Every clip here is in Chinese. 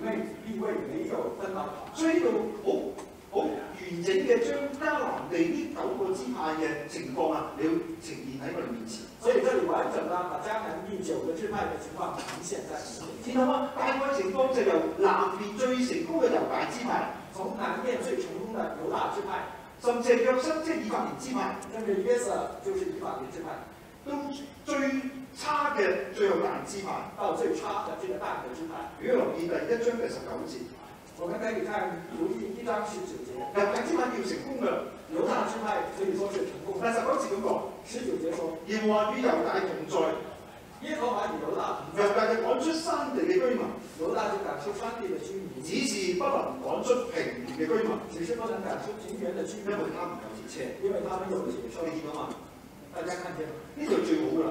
里面地位没有分到。所以呢度好好完整嘅將迦南地呢九個支派嘅情況啊，你要呈現喺我哋面前。所以这里完整的把迦南地九个支派的情况呈现在面前。然後啊，大概情況就由南邊最成功嘅猶大支派，从南面最成功的犹大支派，甚至係約瑟即係以法蓮支派，甚至约瑟就是以法莲支派，到最差嘅最後大支派。到最差的这个大的支派。如果留意第一章第十九節，我们可以看留意一章十九节，猶大支派要成功嘅，有大支派可以说是成功的。但十九節咁講，十九节说，耶和華與猶大同在，耶和華與猶大同在，猶大就趕出山地嘅居民，猶大就趕出山地嘅居民，只是不能趕出平原嘅居民，只是不能趕出平原嘅居民，因為他們有鐵車。因為他們有鐵車。你見到嘛？大家看見嗎？呢度最好㗎啦，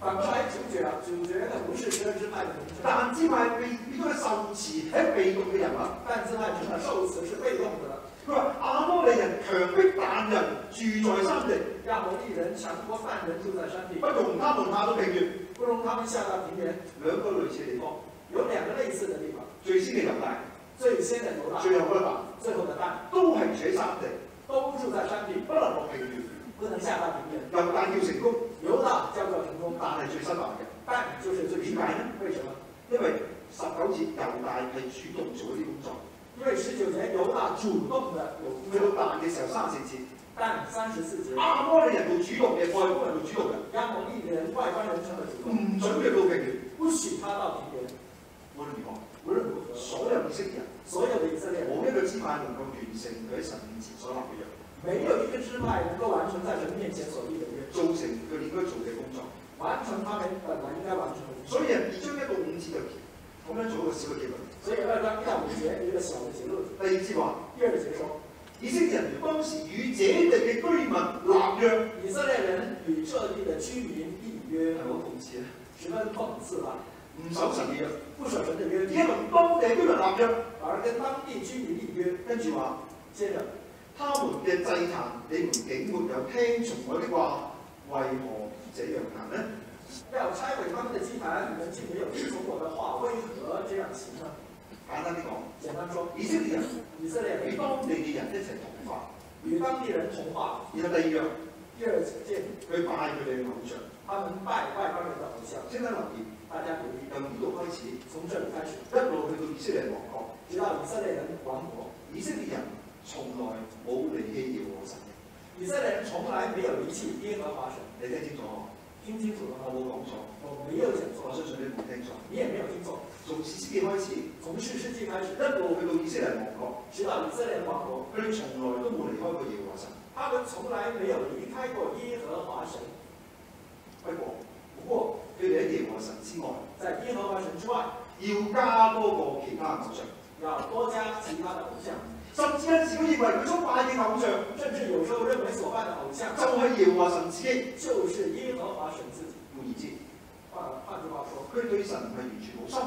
反過來主角啊，主角的不是十二支派的名稱，但支派被變咗係受詞係被動嘅人物。但支派成了受詞是被動的。佢話亞摩利人強迫但人住在山地，亞摩利人強迫犯人住在山地不，容他們下到平原。不容他們下到平原。兩個類似嘅地方，有兩個類似的地方，最先嘅猶大，最先的猶大，最後嗰一笪最後的但，都係住山地，都住在山地，不能落平原。不能下到平原。猶大要成功，猶大叫做成功，但係最失敗嘅，但就是最失敗的。為什麼？因為十九節猶大係主動做啲工作，因為十九節猶大主動的有去到但嘅時候三四節，但三十四節亞摩利人做主動嘅，外邦人做主動嘅，亞摩利人外邦人成了主唔動，準佢到平原。不許他到平原。無論如何，無論如何，所有以色列人所有的以色列人冇一個支派能夠完成佢喺神面前所立嘅約，沒有一個支派能夠完成在神面前所立的約，做成佢哋應該做嘅工作。完成他們本來應該完成的。所以人二章一個五節就咁樣做一個小嘅結論。所以二章一到五節一個小嘅結論。第二節話，第二節說，以色列人當時與這地嘅居民立約，以色列人與這地的居民立約係，咪好諷刺啊？十分諷刺啊？唔守神嘅約，不守神嘅約，而家同當地嘅居民立約，而跟當地居民立約。跟住話。接着，他們嘅祭壇，你們竟沒有聽從我的話，為何這樣行呢？要拆毀他們的祭壇，你們竟沒有聽從我的話，為何這樣行呢？簡單啲講，簡單說，以色列人以色列人與當地嘅人一齊同化，與當地人同化。然後第二樣，第二件，佢拜佢哋嘅偶像。他們拜外邦人的偶像。識得留意，大家留意，由呢度開始，從這裡開始，一路去到以色列王國，直到以色列人亡國。以色列人從來冇離棄耶和華神。以色列人从来没有离弃耶和华神。你聽清楚，聽清楚了嗎？我冇講錯，我沒有講錯，我相信你冇聽錯。你也沒有聽錯。從士師記開始，從士師記開始，一路去到以色列王國，直到以色列人亡國，佢哋從來都冇離開過耶和華神。他們從來沒有離開過耶和華神。不過，不過，佢哋喺耶和華神之外，在耶和華神之外，要加多個其他偶像。要多加其他的偶像，甚至有時佢認為佢所拜嘅偶像甚至有時候認為所拜的偶像就係耶和華神自己。就是耶和華神自己。換言之，換換句話說，佢對神係完全冇心，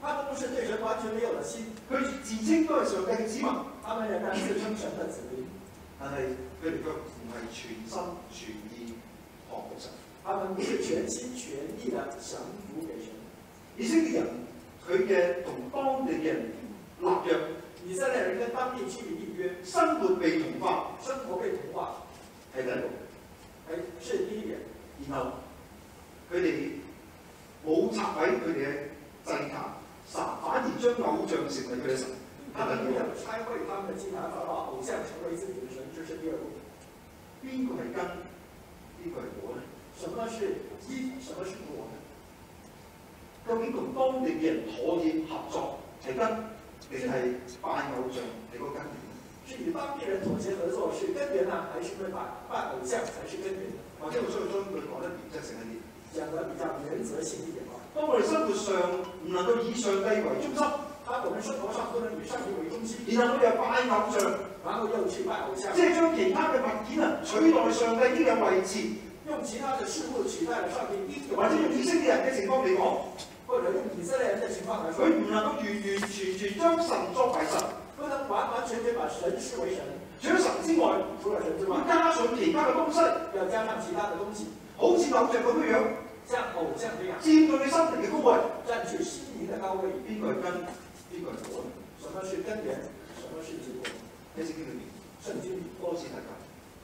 他們不是對神完全沒有了心，佢自稱都係上帝嘅子民，他們仍然自稱神的子民，但係佢哋卻唔係全心全意降服神。他們不是全心全意的降服給神。以色列人佢嘅同當地嘅人立約，以色列人跟當地居民立約，生活被同化生活被同化，係第一步。哎，是第一點。然後佢哋冇拆毀佢哋嘅祭壇，神反而將偶像成為佢嘅神。他們沒係第二步。有拆毀他們的祭壇，反把偶像成為自己的神，這是第二步。邊個係根？邊個係果咧？什麼是因？什麼是果呢？究竟同當地嘅人可以合作係根，你係拜偶像係個根源？是與當地人妥協合作是根源呢，還是因為拜拜偶像才是根源？或者我需要將佢講得原則性一啲。講得比較原則性一點吧。當我哋生活上唔能夠以上帝為中心，當我們生活上不能以上帝為中心，然後我哋又拜偶像，然後又去拜偶像即，係將其他嘅物件啊取代上帝應有位置，用其他的事物取代了上帝应有或者用以色列人嘅情況嚟講，或者用以色列人的情况来说佢，唔能夠完完全全將神作為神，不能完完全全把神视为神，除咗神之外，除了神之外要，加上其他嘅東西，要加上其他的东西，好似偶像咁樣樣，像偶像这样佔據你心靈嘅高位。占据心灵的高位。邊個係根？邊個係果？什么是根源？什么是结果？喺聖經裏面圣经里多次提及，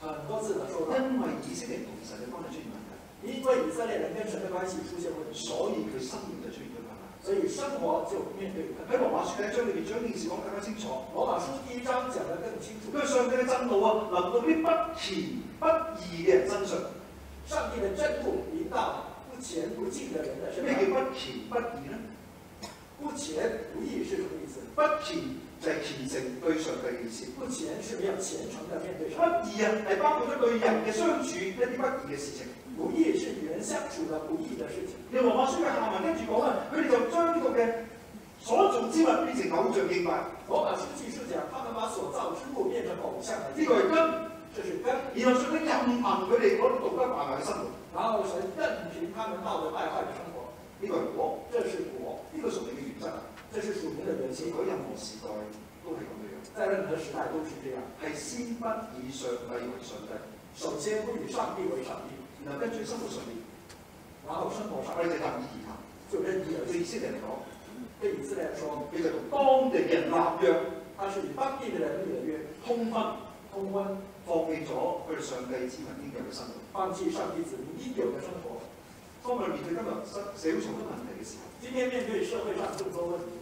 很多次的说到，因為以色列同神嘅關係出現問題，因为以色列人跟神的关系出现问题，所以佢生命就出現咗困難。所以生活就面對困喺羅難。馬書第一章裏面將呢件事講得更加清楚。羅馬書第一章講得更清楚佢，話上帝嘅震怒啊，臨到啲不虔不義嘅人身上。上帝嘅震怒臨到不虔不敬嘅人嘅身上。咩叫不虔不義呢？不虔不義是什麼意思？不虔就係虔誠對上帝嘅意思。不虔是沒有虔誠的面對不上帝。義啊，係包括咗對人嘅相處一啲不義嘅事情。不易是與人相處的不易的事情。你羅馬書嘅下文跟住講啊，佢哋就將呢個嘅所造之物變成偶像敬拜，呢羅馬書記述講，他們把所造之物變成偶像來敬個係拜，根。這是根。然後上帝任憑佢哋嗰啲道德敗壞嘅生活，然後神任憑他們道德敗壞的生活，呢個係果，這是果，呢個屬靈嘅原則啊。這是屬靈的原則，結果任何時代都係咁樣樣，在任何時代都是這樣。係先不以上帝為上帝，首先不以上帝為上帝，然後跟住生活上面，然後生活上我哋就任意而行。就任意而對。以色列嚟講，對以色列來說，你就同當地人立約，他是與當地的人立了約，通婚，通婚，放棄咗佢哋上帝之民應有嘅生活。放棄上帝子民應有的生活。當我面對今日社社會重多問題嘅時候，今天面對社會上眾多問題，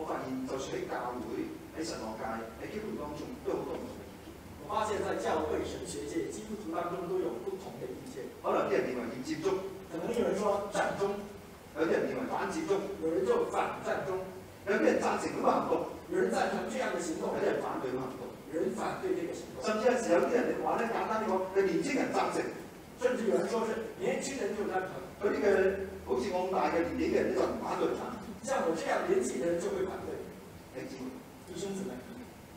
我發現就算喺教會、喺神學界、喺基督徒當中，都好多。發現在教會、神學界、基督徒當中都有不同的意見。可能啲人認為要佔中，可能有人說戰中，有啲人認為反佔中，有人就反戰中，有啲人贊成咁嘅行動，有人贊成這樣的行動有，啲人反對行動。有人反對這個行動，甚至有時有啲人你話咧，簡單啲講，係年青人贊成，甚至有人說是年輕人就贊成，嗰啲嘅好似我咁大嘅年紀嘅人咧就唔反對反。像我這樣年紀的人就會反對。你知唔知？弟兄姊妹，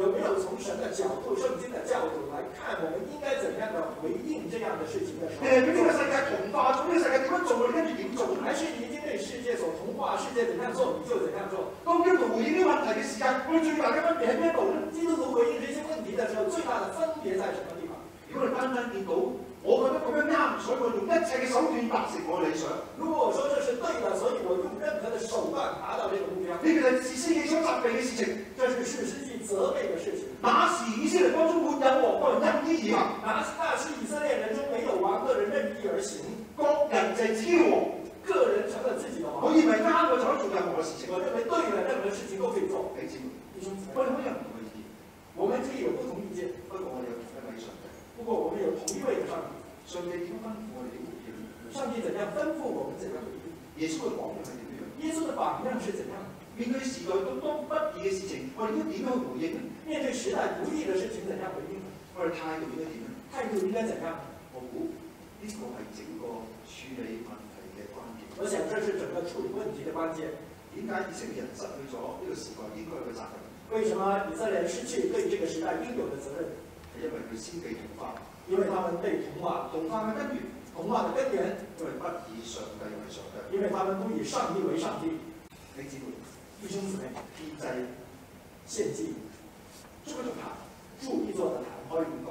有没有从神的角度、圣经的角度来看，我们应该怎样的回应这样的事情的时候？誒，俾呢個世界同化咗，呢個世界點樣做，我哋跟住點做？還是你已经被世界所同化，世界怎样做你就怎样做？當基督徒回应呢啲問題嘅時間，我哋最大嘅分別喺邊一度咧？基督徒回应这些问题的时候，最大的分别在什么地方？如果我哋單單見到，我覺得咁樣啱，所以我用一切嘅手段達成我嘅理想，如果我說這是對的，所以我用任何的手段達到這個目標，呢個就係自私嘅所責備嘅事情。這是士師記責備嘅事情。那時以色列當中沒有王，個人任意而行，那那是以色列人中沒有王，個人任意而行，各人就係自己王。個人成了自己的我王。認為啱嘅就可以做任何嘅事情。我認為對嘅任何事情都可以做。弟兄姊妹，弟兄姊妹，我哋可以有唔同嘅意見，我們可以有不同意見，不過我哋有同一位上帝。不過我們有同一位的上帝。上帝點樣吩咐我哋點回應？上帝怎樣吩咐我們怎樣回應？耶穌嘅榜樣係點樣？耶穌的榜樣是怎樣？面對時代咁多不義嘅事情，我哋應該點樣去回應？面對時代不義的事情怎樣回應？我哋態度應該點？態度應該怎樣？我估呢個係整個處理問題嘅關鍵。我想這是整個處理問題的關鍵。點解以色列人失去咗呢個時代應該有嘅責任？為什麼以色列人失去對這個時代應有的責任？係因為佢先被同化，因為他們被同化，同化嘅根源，同化的根源，因為不以上帝為上帝。因為他們不以上帝為上帝。弟兄姊妹，弟兄姊妹，獻祭獻祭，築一座壇築一座的壇，可以咁講，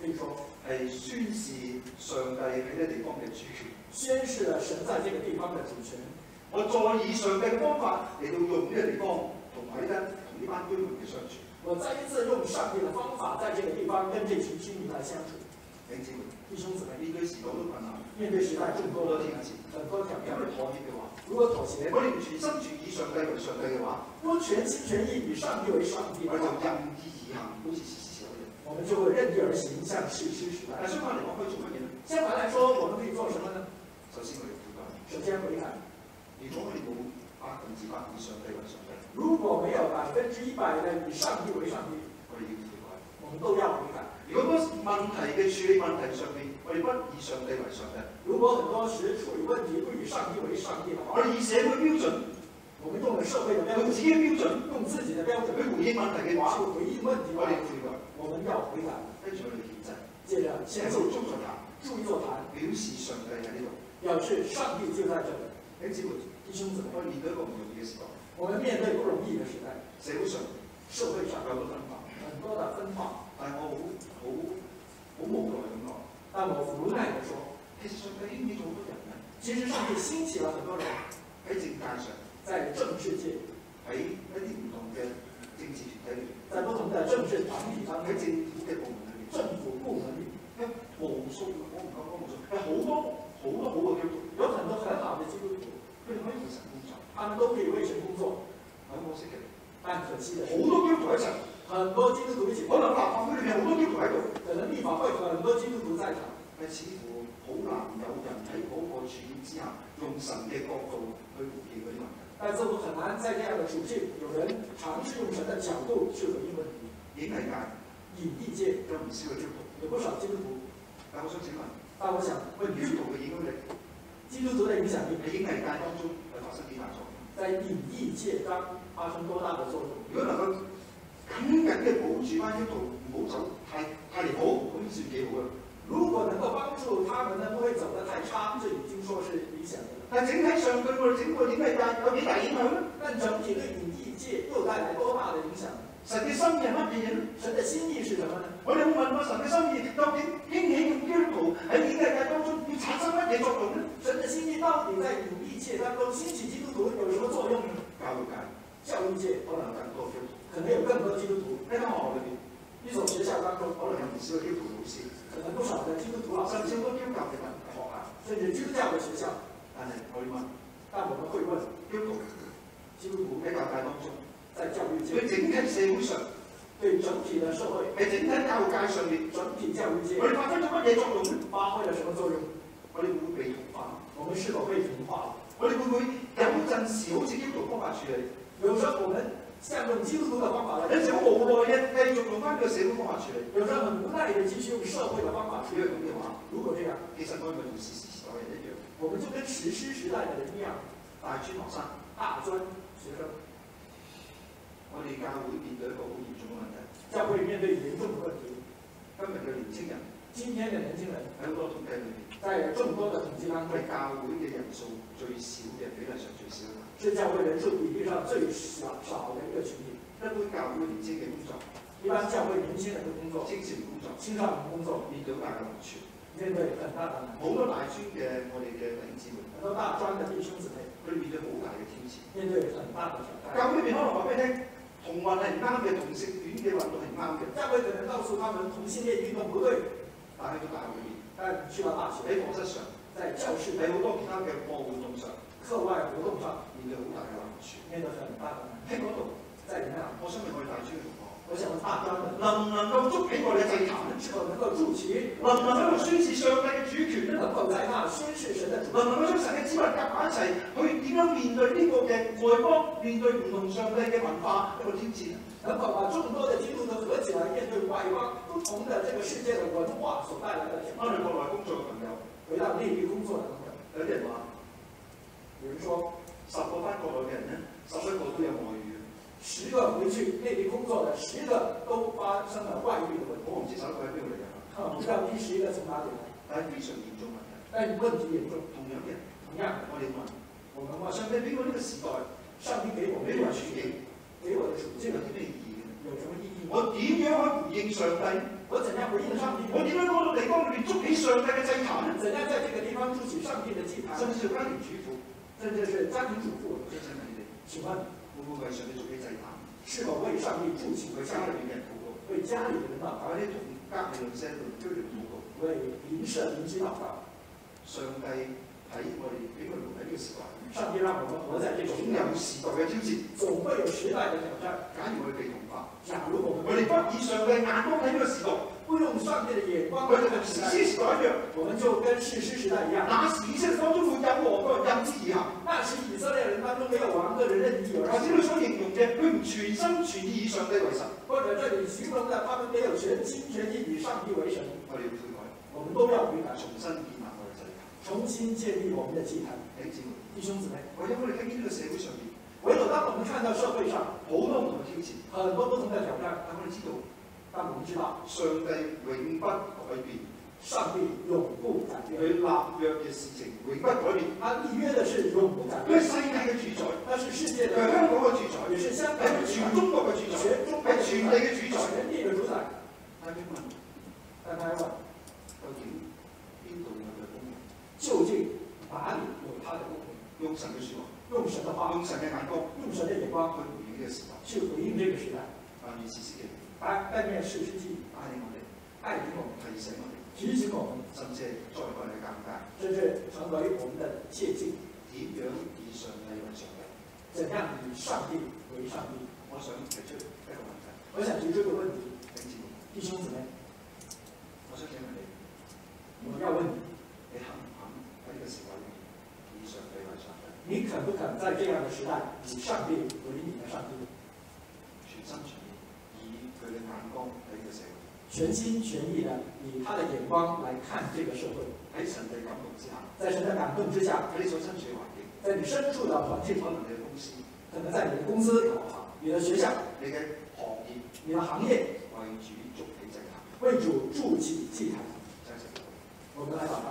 可以說係宣示上帝喺呢地方嘅主權。宣示了神在這個地方的主權。我再以上嘅方法嚟到用呢個地方同埋呢同呢班居民嘅相處。我再一次用上帝的方法，在这个地方跟这群居民来相处。弟兄姊妹，弟兄姊妹，面對時代好多困難，面對時代眾好多的多挑戰，很多挑戰如果，你妥協嘅話，如果妥協，我全心全意上帝為上帝嘅話，我全心全意以上帝為上帝的我哋就話，任意而行，好似時時有人。我們就會任意而行，像士師時代但。係相反嚟講，可以做乜嘢呢？相反來說，我們可以做什麼呢？首先，先悔改。如果我哋冇百分之百以上帝為上帝，如果没有百分之一百的以上帝为上帝，我哋要悔改。我们都要悔改。如果嗰問題嘅處理問題上面，我哋不以上帝為上帝，如果很多时处理问题不以上帝为上帝的话，我哋以社會標準，我们用了社会的标准，用自己嘅標準用自己的标准去回應問題嘅話，去回应问题我哋，悔改，我们要悔改。跟住我哋獻祭，接着先喺做度中座壇注意座谈，表示上帝喺呢度。表示上帝就在这里。弟兄姊妹，弟兄姊妹，我哋面對一個唔容易嘅時代，我们面对不容易的时代，社會上社会上有好多分化，很多的分化，但係我好好好無奈咁講，但我无奈的说，其實上帝興起咗好多人咧，其实上帝兴起了很多人喺政界上，在政治界，喺一啲唔同嘅政治團體裏面，在不同的政治团体当中，喺政府嘅部門裏面，政府部門里一無數，我唔講講無數，係好多好多好嘅基督徒，有很多很好的基督徒，佢哋可以為神工作，他們都可以為神工作，好可惜嘅，但可惜的好，多基督徒喺場，很多基督徒一起，可能立法會裏面好多基督徒喺度，可能立法會很多基督徒在場，但似乎好難有人喺嗰個處境之下，用神嘅角度去回應嗰啲問題。但似乎很難在這樣的處境，有人嘗試用神的角度去回應問題。影藝界影藝界有唔少基督徒，有不少基督徒，但我想請問，但我想問基督徒嘅影響力基督徒的影響力喺影藝界當中係發生幾大作用？在影藝界當發生多大的作用？如果能夠緊緊嘅保住班基督徒唔好走太太離譜，咁算幾好啦。如果能夠幫助他們呢，不會走得太差，這已經說是理想的了。但整體上對我哋整個影藝界有幾大影響咧？但整體對影藝界又帶來多大的影響？神嘅心意係乜嘢咧？神的心意是什麼呢？我哋會問過神嘅心意究竟興起用基督徒喺影藝界當中產生乜嘢作用？神的心意到底在影藝界當中興起基督徒有什麼作用呢？教育界教育界可能有更多基督徒，可能有更多基督徒，喺間學校裏邊一所學校當中可能有唔少基督徒老師，可能不少的基督徒老師，甚至好多基督教嘅學校。甚至基督教的學校。但係我哋問但我們會問基督徒基督徒喺教界當中，在教育界、佢整體社會上對整體的社會、係整體教育界上面，整體教育界我哋發揮咗乜嘢作用咧？發揮了什麼作用？我哋會唔會被同化？我們是否被同化了？我哋會唔會有陣時好似基督徒方法處理？有時候我們像用基督徒的方法來有時好無奈嘅繼續用翻呢個社會方法處理。有時候很無奈的繼續用社會嘅方法處理。嘅話，如果這樣，其實我哋咪同時時代人一樣，我們就跟史詩時代嘅人一樣，大專學生，大專學生，我哋教會面對一個好嚴重嘅問題。教會面對嚴重嘅問題。今日嘅年輕人今天的年輕人喺好多統計裏面，在眾多的統計當中係，教會嘅人數最少嘅比例上最少嘅。是教會人數比例上最少少嘅一個群體。一般教會年青嘅工作，一般教會年輕人嘅工作、青少年工作，青少年工作面對好大嘅難處。面對很大的難好多大專嘅我哋嘅弟兄姊妹，很多大專嘅弟兄姊妹佢面對好大嘅挑戰。面對很大的挑戰。教會裏面可能話俾你聽，同運係唔啱嘅，同性戀嘅運動係唔啱嘅。教會可能告訴他們同性戀運動不對，但係喺個大學裏面，但去到大學，喺課室上，在教室喺好多其他嘅課活動上，課外活動上面對好大嘅難處。面對很大的難喺嗰度，題。在怎樣？我相信我哋大專同學，我想大專的能唔能夠捉起我哋嘅祭壇咧？是否能夠築起，能唔能夠宣示上帝嘅主權咧？能否在那宣示神的主能唔能夠將神嘅子民夾埋一齊，去點樣面對呢個嘅外邦，面對唔同上帝嘅文化一個挑戰咧？能否把众多的基督徒合起来面对外邦不同的这个世界的文化所带来的挑戰？翻去國內工作嘅朋友，回到內地工作的朋友，有啲人話，有人說十個翻國內嘅人咧，十一個都有外遇。十個回去內地工作的十個都發生了外遇的問題。我唔知十一個喺邊度嚟㗎，看不到第十一個從哪裡來，但係非常嚴重問題。但問題嚴重。同樣嘅，同樣的，我哋問，我們話上帝俾我呢個時代，上帝给我們俾我處這個處境，境，給我的有啲咩意義嘅？有什麼意義？我點樣去回應上帝？我怎樣回應上帝？我點樣喺嗰個地方裏面捉起上帝嘅祭壇咧？怎樣在這個地方築起上帝的祭壇？甚至是家庭主婦，甚至是家庭主婦。我想請問你哋，請問會唔會為上帝捉起祭壇？是否為上帝築起為家裏面嘅人禱告，為家裡的人禱告，或者同隔離鄰舍同居人禱告？為鄰舍鄰居禱告？上帝喺我哋俾我哋喺呢個時代，上帝讓我們活在這個總時代有，時代嘅挑戰。總會有時代的挑戰。假如我哋被同化，假如我我哋不以上帝嘅眼光睇呢個時代，不用上帝的眼光我哋看這個時代，同史詩時代一樣。我們就跟士師時代一樣。那時以色列當中會有何個人之以行，那是以色列人当中没有王的人任意而或者行，佢所形容嘅，佢唔全心全意以上帝為神，或者這裡形容的他們沒有全心全意以上帝為神，我哋要悔改，我們都要悔改，重新建立我哋祭壇。重新建立我们的集团。弟兄姊妹，弟兄姊妹，唯有我哋喺呢個社會上面唯有當我們看到社會上好多唔同嘅挑戰，很多不同的挑戰，但我哋知道但我們知道上帝永不改變，上帝永不改變，佢立約嘅事情永不改變。他立約的是永不改變，佢係世界嘅主宰，他是世界佢係香的，港嘅主宰，也是香港全，中國嘅主宰，全中國係全地嘅主宰。全地的主宰。但係問，但他問，究竟邊度有佢嘅公義？究竟哪裡有他的公平？用神嘅説話，用神的話，用神嘅眼光用神的眼光去回應呢個時代，去回應這個時代。但願士師記拜拜面士師記帶領我哋，帶領我們，提醒我哋，提醒我們，甚至係再過嚟嘅尷尬，甚至成為我們的借鏡。點樣以上帝為上帝？怎樣以上帝為上帝？我想提出一個問題，我想提出一個問題，弟兄姊妹，我想請問你，我要問你，你肯唔肯喺呢個時代裏面以上帝為上帝，你肯不肯在这样的时代以上帝为你的上帝，全心全意以佢嘅眼光睇呢個社會，全心全意的以他的眼光来看这个社會，喺神嘅感動之下，在神的感动之下，喺你所身處嘅環境，在你身处的环境可，能你嘅公司、可能在你的公司、你的学校、你嘅行業你的行業，為主築起祭壇，為主築起祭壇。真係我們來禱告。